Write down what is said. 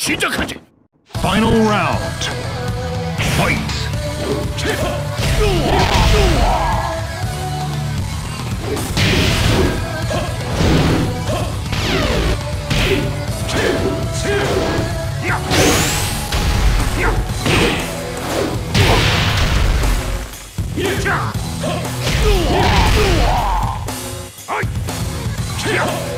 시작하지. Final round. Fight. Yeah!